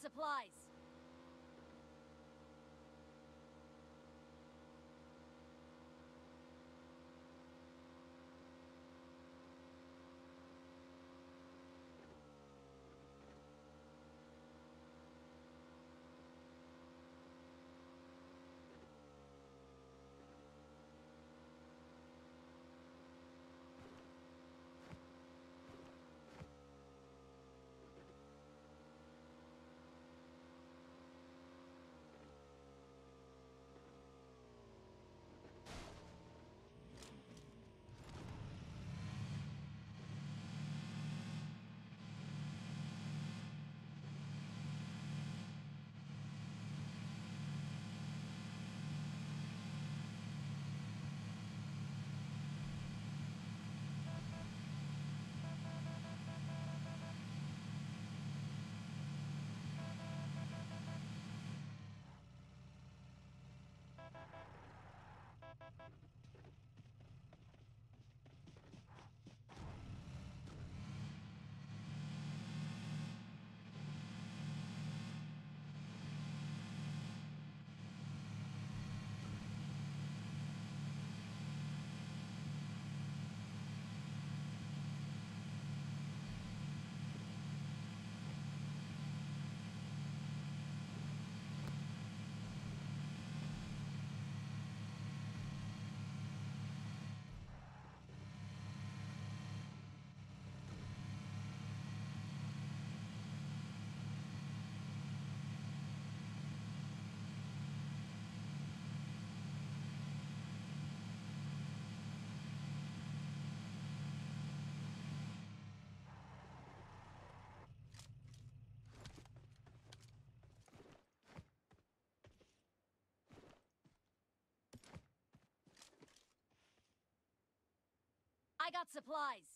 supplies. I got supplies.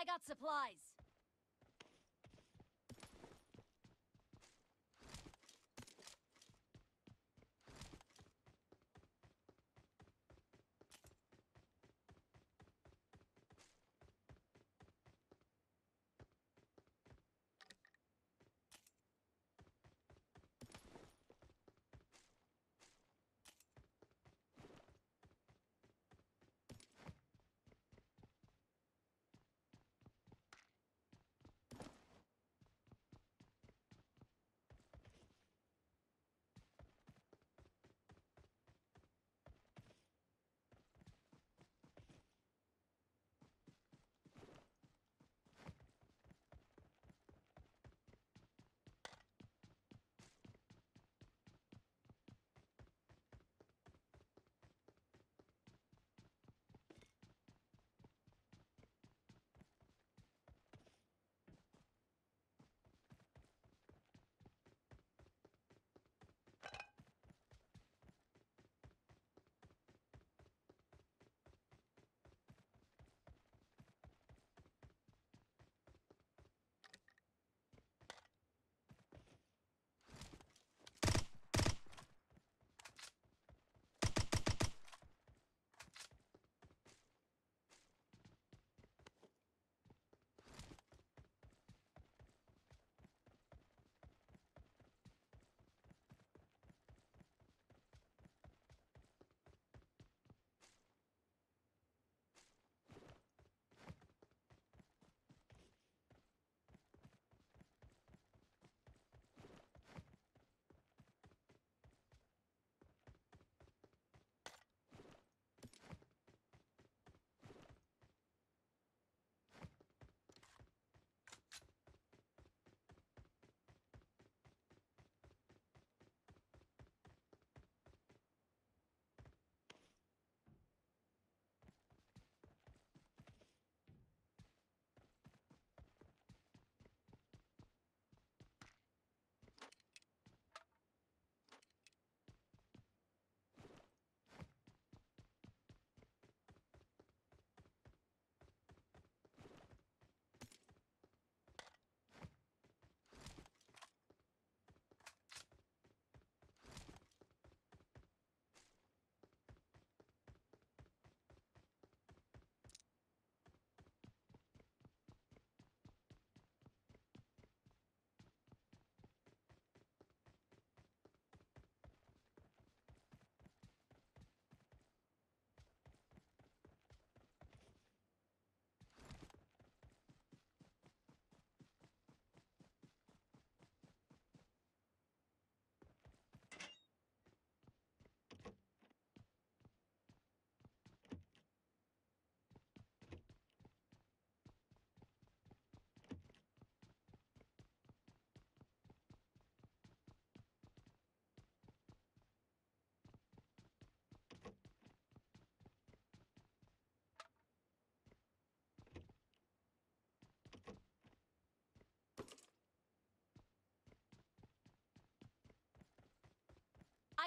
I got supplies.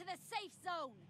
To the safe zone!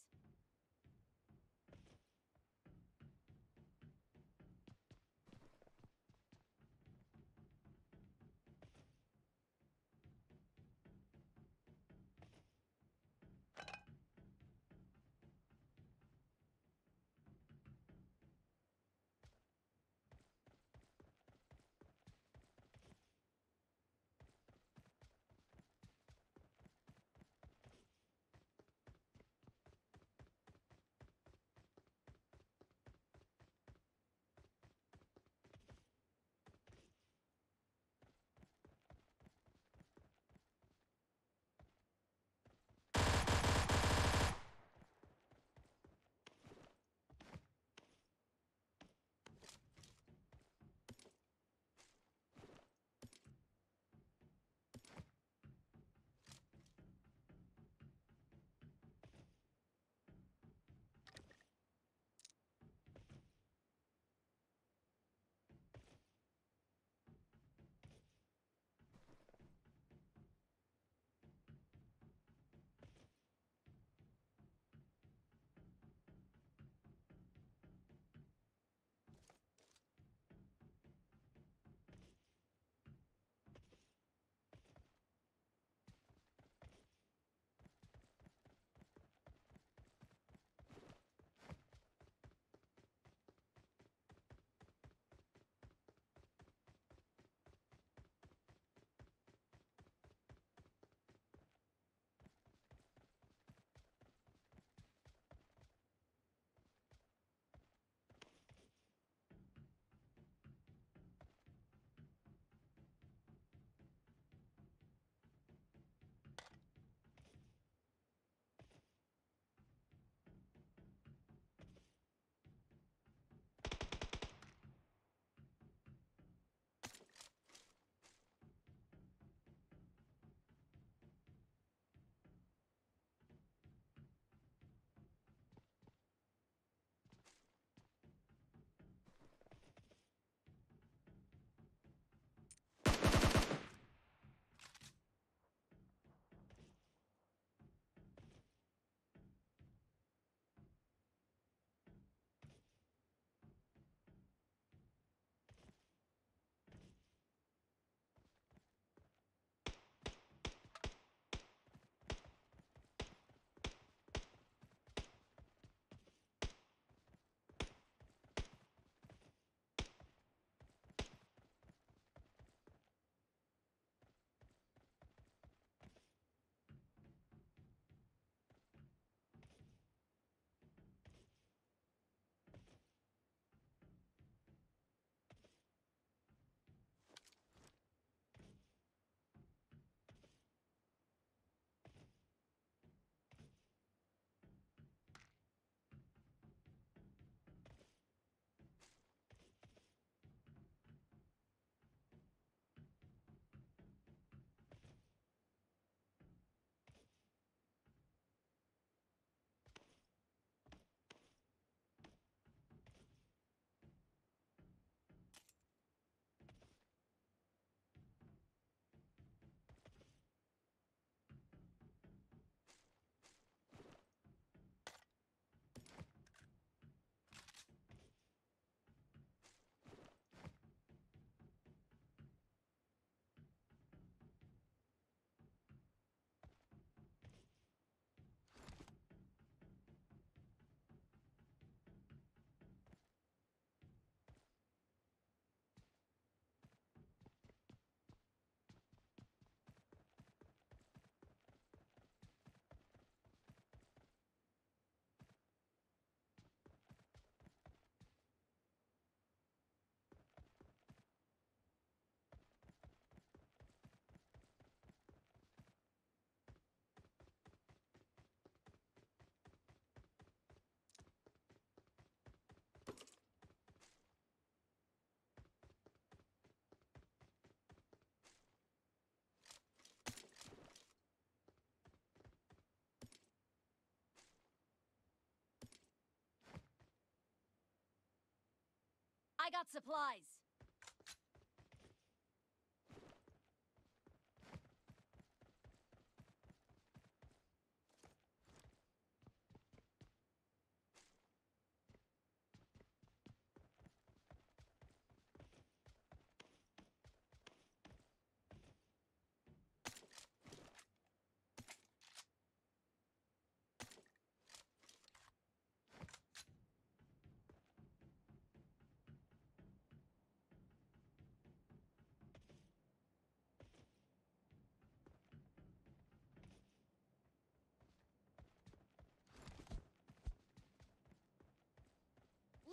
I got supplies.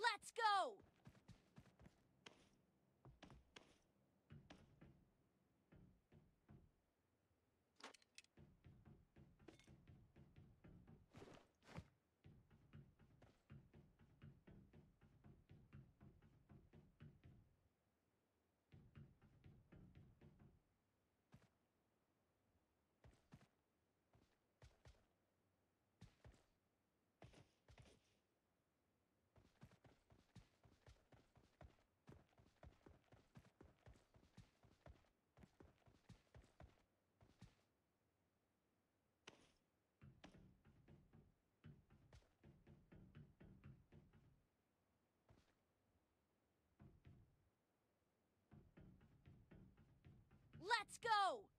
Let's go! Let's go!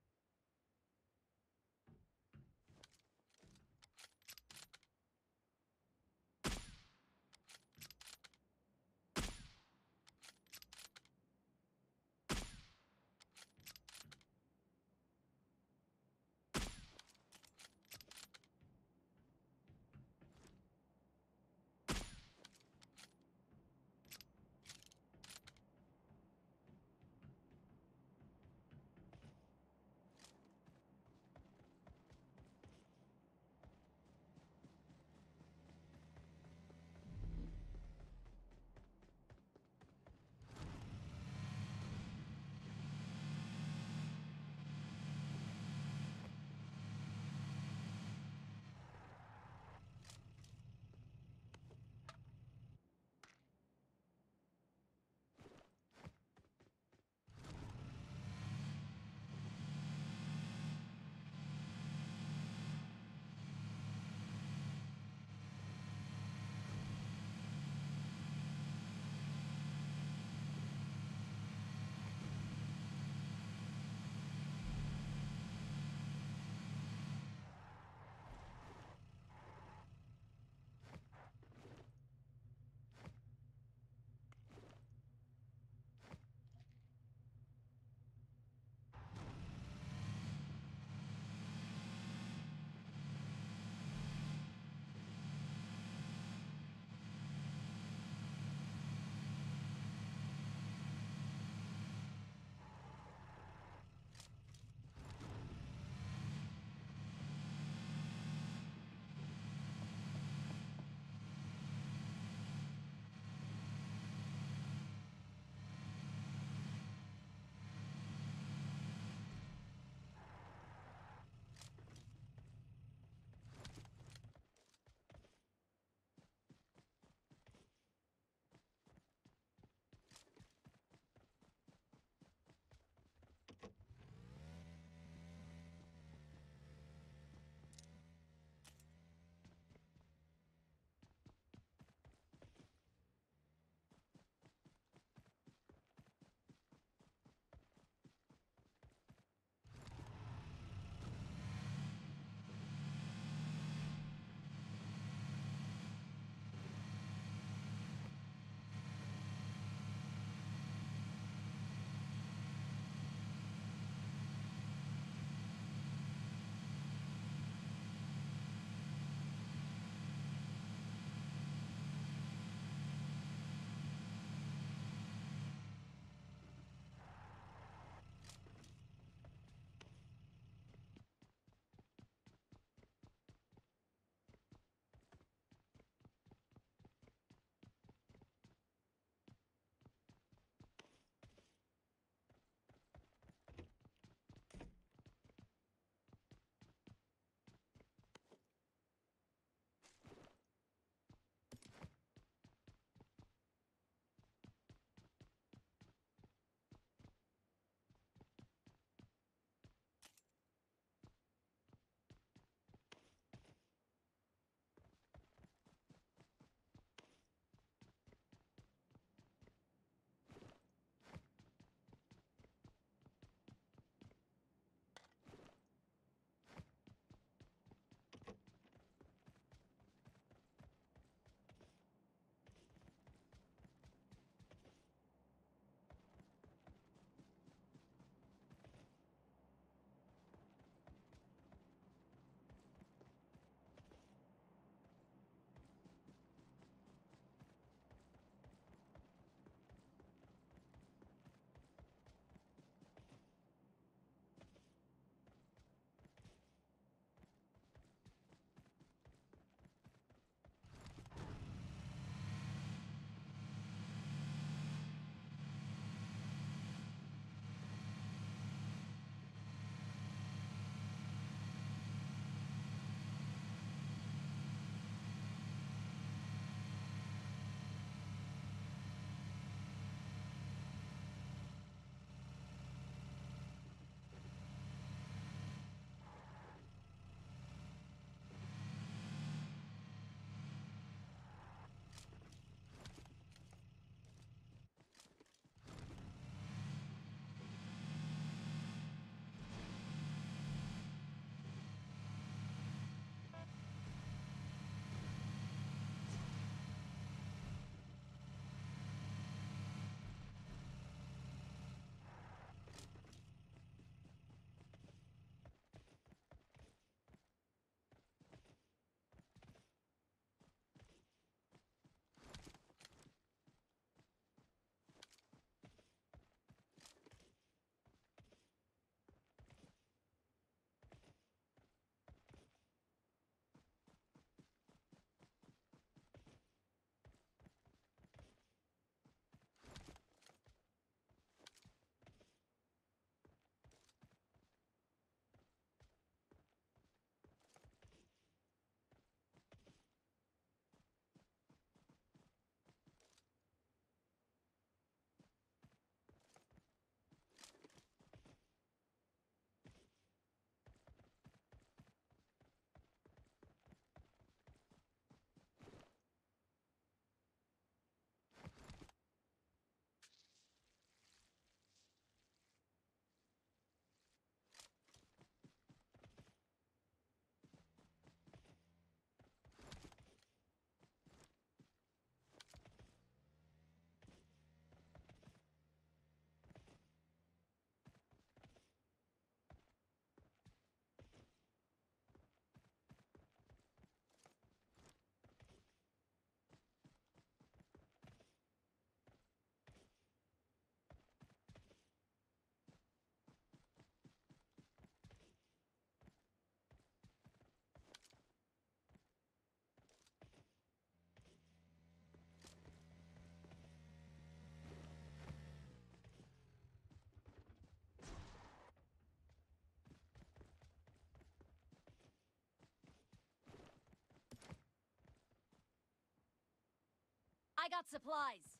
I got supplies.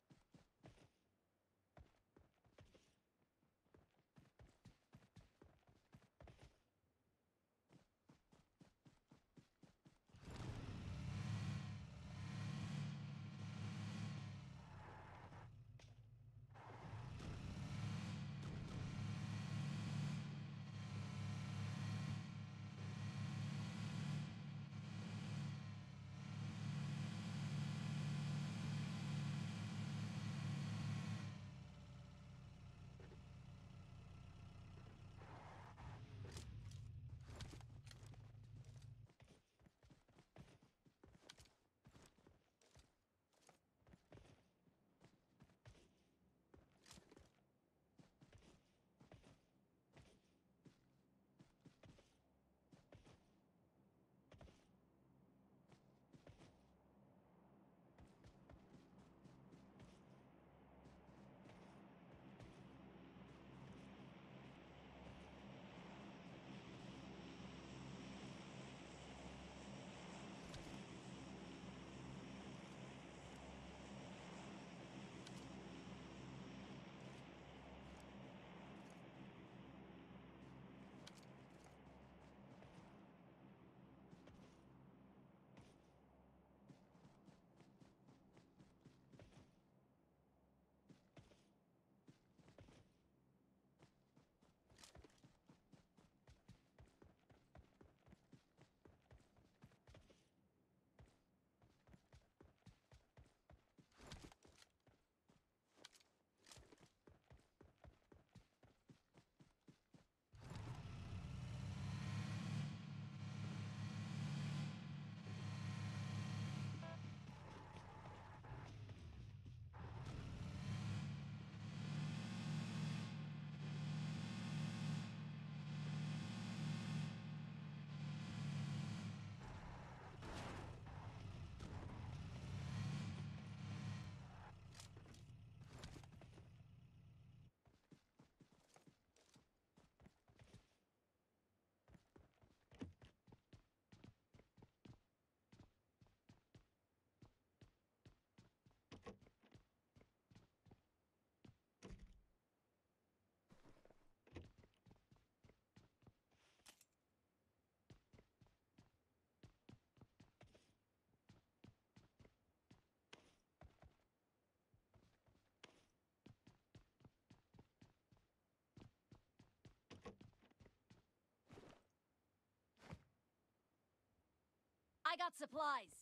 Got supplies.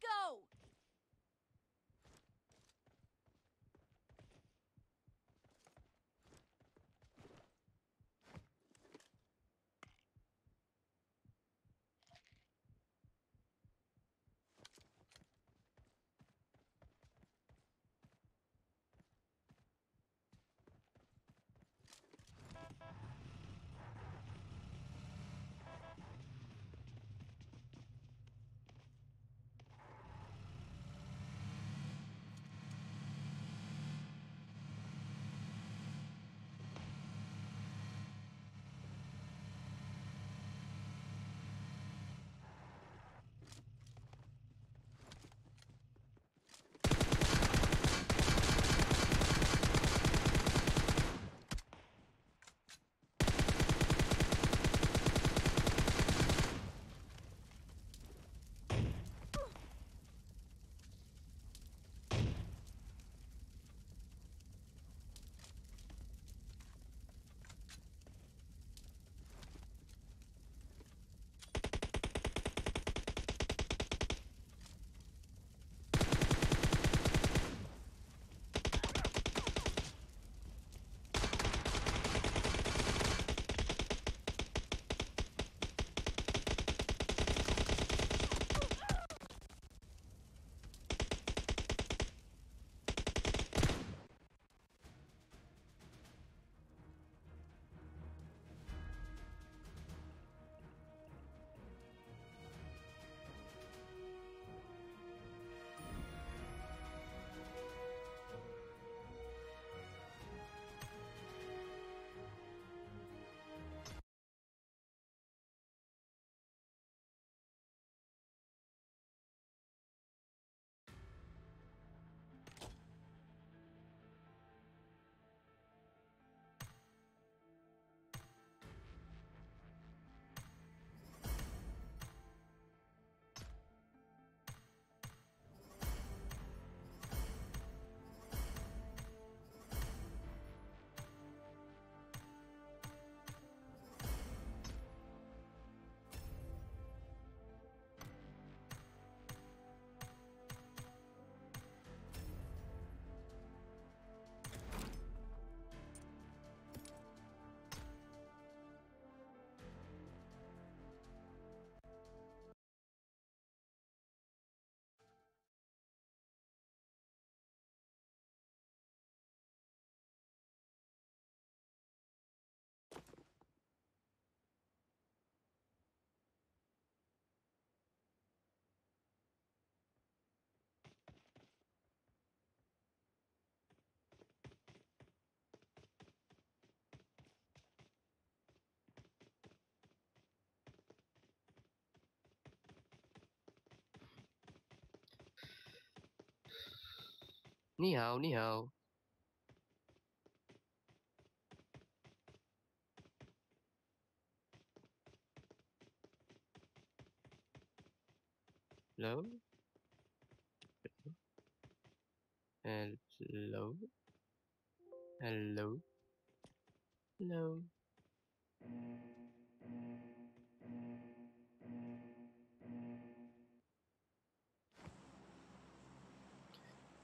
go! Ni. Hello? Hello? Hello? Hello? Hello?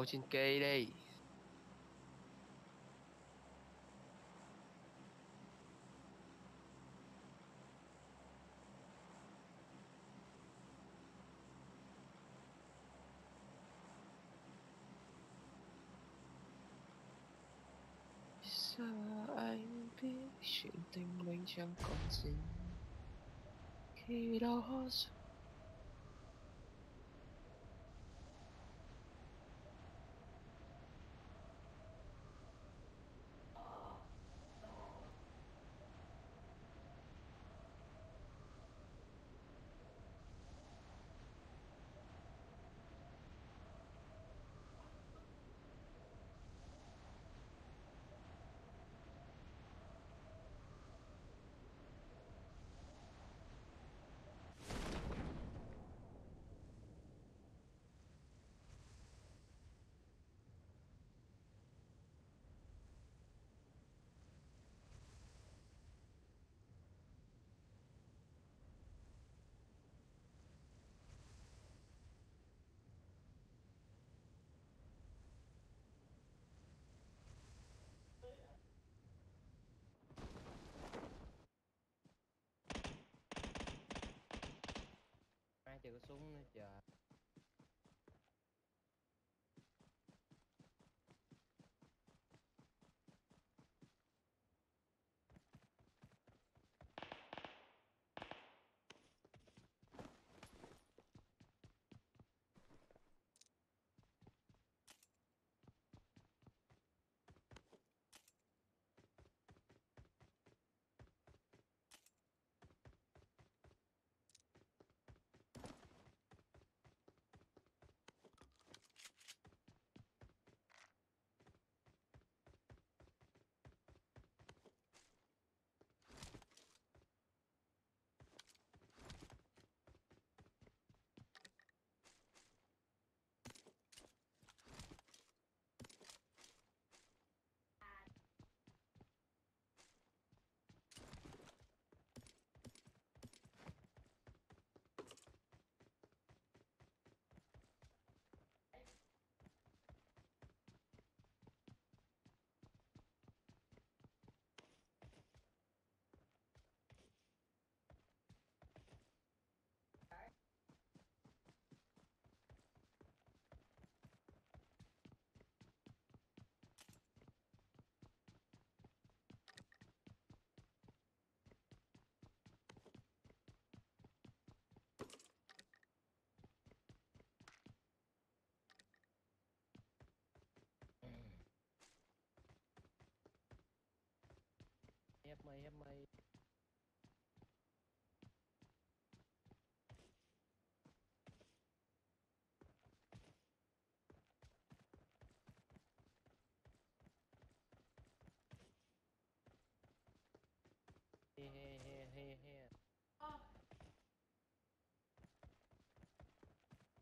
Cô trên cây đây. Sao anh biết chuyện tình mình chẳng còn gì Khi đó 中的家 help me, help me. Here, here, here, ờ. here, here. Oh.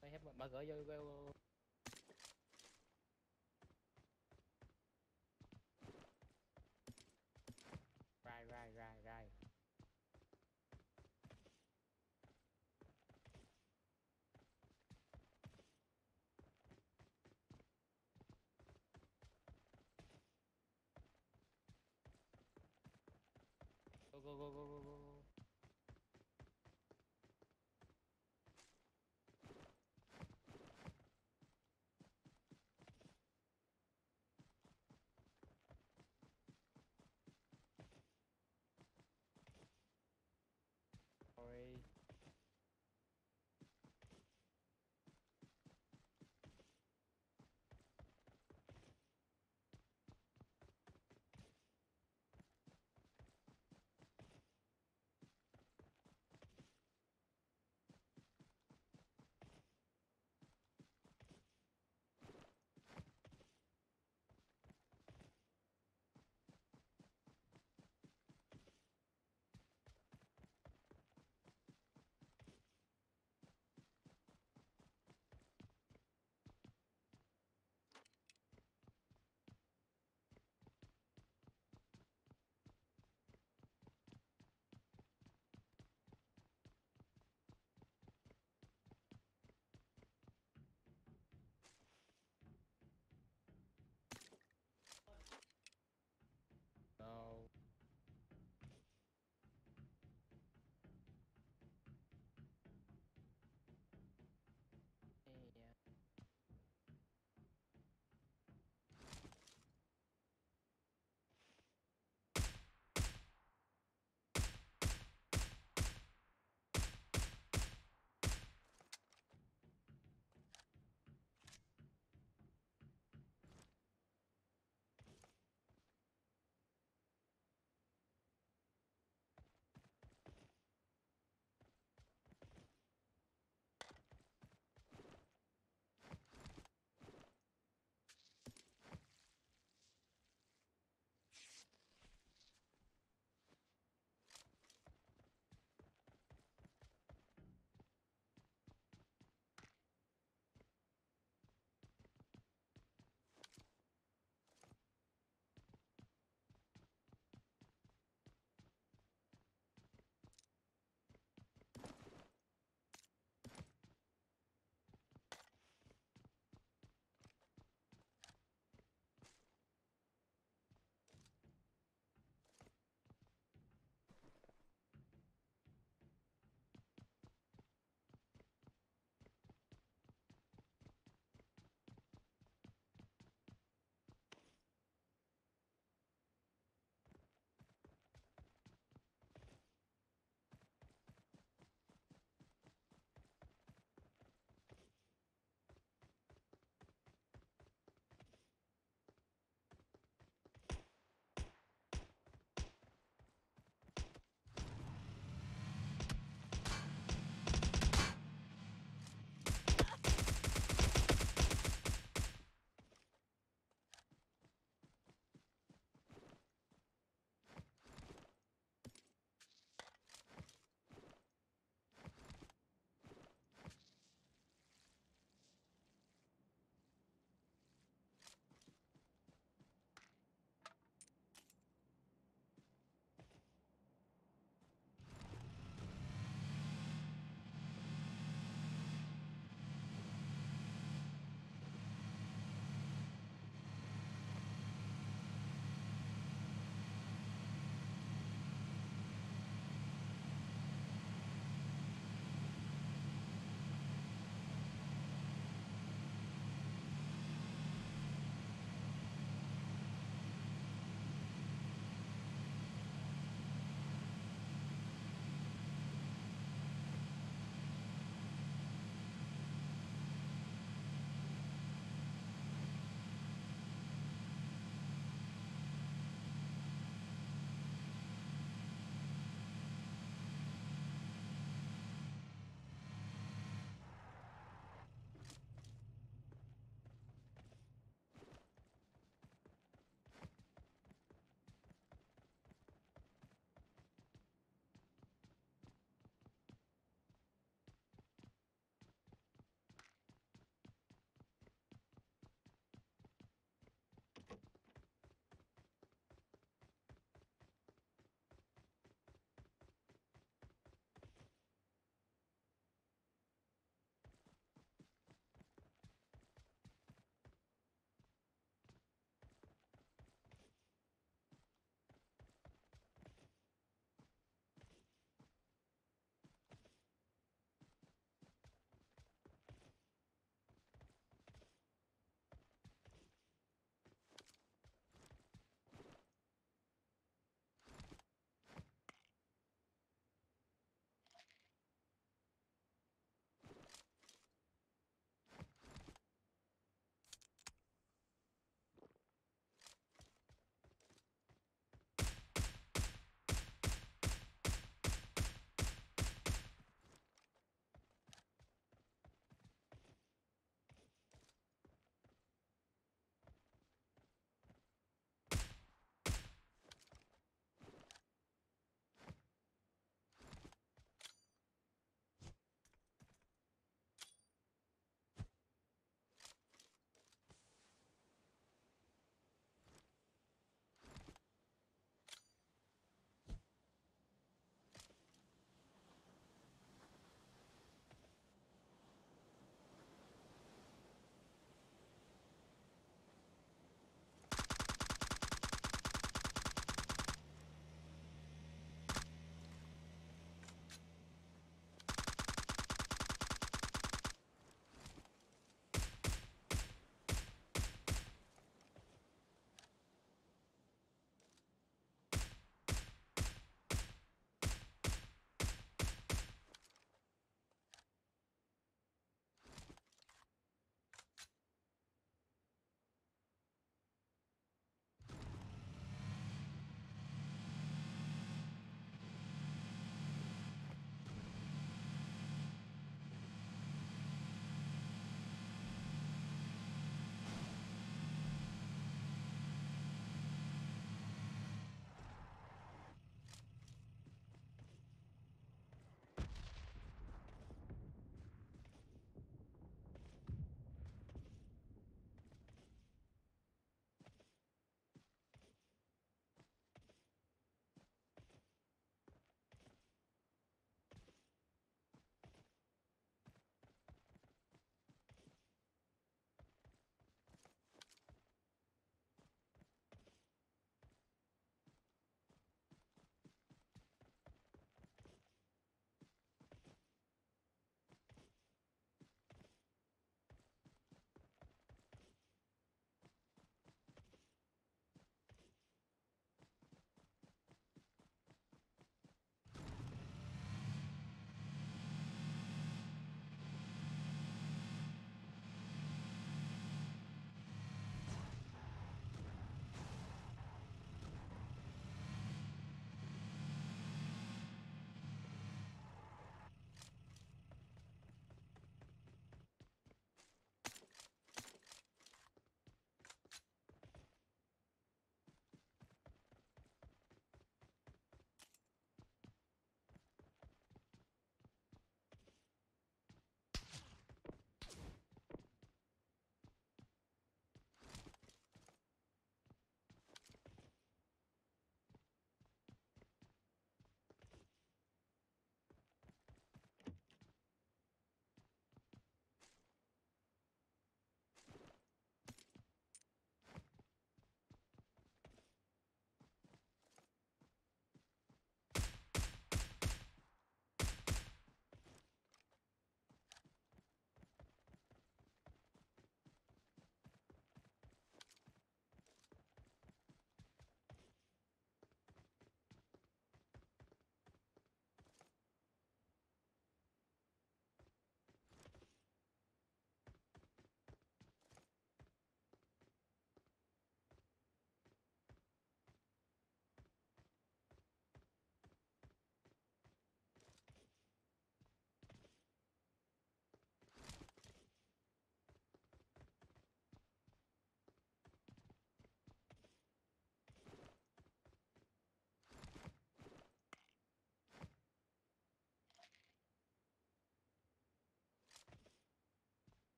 Mày hết mà mà gửi vô, vô, vô go, go, go, go, go.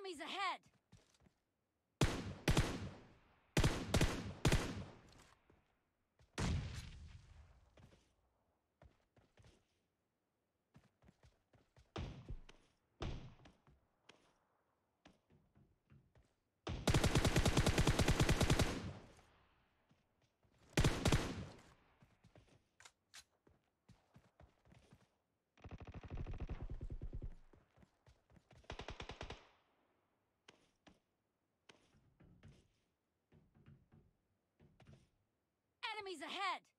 Enemies ahead! Enemies ahead!